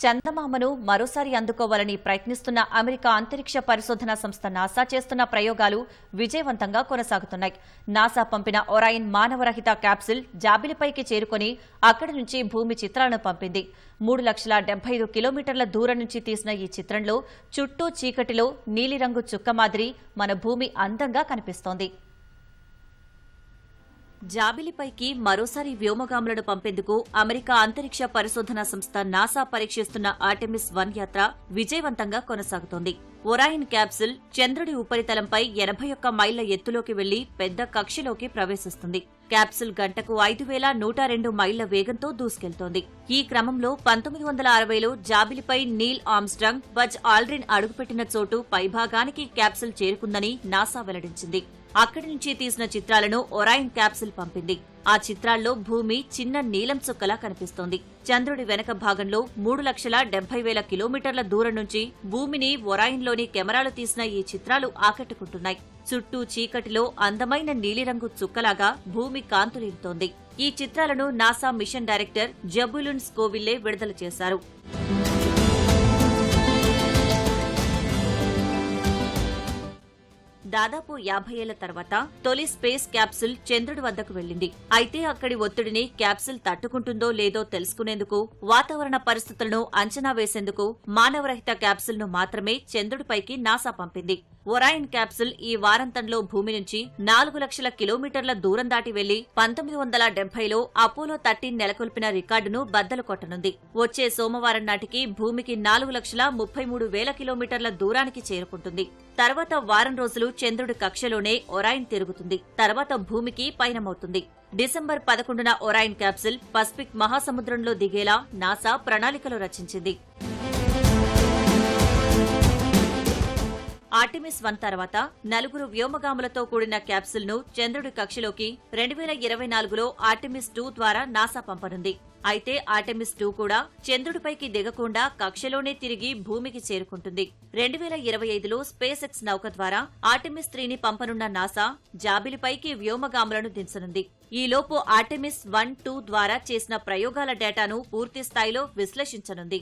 చందమామను మరోసారి అందుకోవాలని ప్రయత్నిస్తున్న అమెరికా అంతరిక్ష పరిశోధన సంస్థ నాసా చేస్తున్న ప్రయోగాలు విజయవంతంగా కొనసాగుతున్నాయి. నాసా పంపిన ఒరాయిన్ మానవరహిత క్యాప్సిల్ జాబిలిపైకి చేరుకొని అక్కడి నుంచి భూమి చిత్రాలను పంపింది. మూడు లక్షల డెబ్బై ఐదు కిలోమీటర్ల దూరం నుంచి తీసిన ఈ చిత్రంలో చుట్టూ చీకటిలో నీలిరంగు చుక్క మాదిరి మన భూమి అందంగా కనిపిస్తోంది. జాబిలిపైకి మరోసారి వ్యోమగాములను పంపేందుకు అమెరికా అంతరిక్ష పరిశోధన సంస్థ నాసా పరీక్షిస్తున్న ఆర్టెమిస్ వన్ యాత్ర విజయవంతంగా కొనసాగుతోంది. ఒరాయిన్ క్యాప్సిల్ చంద్రుడి ఉపరితలంపై ఎనభై ఒక్క మైళ్ళ ఎత్తులోకి వెళ్ళి పెద్ద కక్షలోకి ప్రవేశిస్తుంది. క్యాప్సుల్ గంటకు ఐదు వేల నూట రెండు మైళ్ళ వేగంతో దూసుకెళ్తోంది. ఈ క్రమంలో పంతొమ్మిది వందల అరవైలో జాబిలిపై నీల్ ఆమ్స్ట్రాంగ్ బజ్ ఆల్డ్రిన్ అడుగుపెట్టిన చోటు పైభాగానికి క్యాప్సిల్ చేరుకుందని నాసా వెల్లడించింది. అక్కడి నుంచి తీసిన చిత్రాలను ఒరాయిన్ క్యాప్సిల్ పంపింది. ఆ చిత్రాల్లో భూమి చిన్న నీలం చుక్కలా కనిపిస్తోంది. చంద్రుడి వెనక భాగంలో మూడు లక్షల డెబ్బై వేల కిలోమీటర్ల దూరం నుంచి భూమిని ఒరాయిన్లోని కెమెరాలు తీసిన ఈ చిత్రాలు ఆకట్టుకుంటున్నాయి. చుట్టూ చీకటిలో అందమైన నీలిరంగు చుక్కలాగా భూమి కాంతులీరుతోంది. ఈ చిత్రాలను NASA mission director Zebulon Scoville విడుదల చేశారు. దాదాపు యాభై ఏళ్ళ తర్వాత తొలి స్పేస్ క్యాప్సుల్ చంద్రుడి వద్దకు వెళ్ళింది అయితే అక్కడి ఒత్తిడిని క్యాప్సుల్ తట్టుకుంటుందో లేదో తెలుసుకునేందుకు వాతావరణ పరిస్థితులను అంచనా వేసేందుకు మానవరహిత క్యాప్సుల్ను మాత్రమే చంద్రుడిపైకి నాసా పంపింది. ఒరాయిన్ క్యాప్సుల్ ఈ వారాంతంలో భూమి నుంచి నాలుగు లక్షల కిలోమీటర్ల దూరం దాటి వెళ్ళి పంతొమ్మిది వందల డెబ్బైలో అపోలో థర్టీన్ నెలకొల్పిన రికార్డును బద్దలు కొట్టనుంది. వచ్చే సోమవారం నాటికి భూమికి నాలుగు లక్షల ముప్పై మూడు వేల కిలోమీటర్ల దూరానికి చేరుకుంటుంది. తర్వాత వారం రోజులు చంద్రుడి కక్షలోనే ఒరాయిన్ తిరుగుతుంది. తర్వాత భూమికి పయనమవుతుంది. డిసెంబర్ పదకొండున ఒరాయిన్ క్యాప్సిల్ పసిఫిక్ మహాసముద్రంలో దిగేలా నాసా ప్రణాళికలు రచించింది. ఆర్టిమిస్ వన్ తర్వాత నలుగురు వ్యోమగాములతో కూడిన క్యాప్సుల్ను చంద్రుడి కక్షలోకి రెండు వేల ఇరవై నాలుగులో ఆర్టిమిస్ టూ ద్వారా నాసా పంపనుంది. అయితే ఆర్టెమిస్ టూ కూడా చంద్రుడిపైకి దిగకుండా కక్షలోనే తిరిగి భూమికి చేరుకుంటుంది. రెండు వేల ఇరవై ఐదులో స్పేస్ ఎక్స్ నౌక ద్వారా ఆర్టెమిస్ త్రీని పంపనున్న నాసా జాబిలిపైకి వ్యోమగాములను దించనుంది. ఈలోపు ఆర్టెమిస్ వన్ టూ ద్వారా చేసిన ప్రయోగాల డేటాను పూర్తి స్థాయిలో విశ్లేషించనుంది.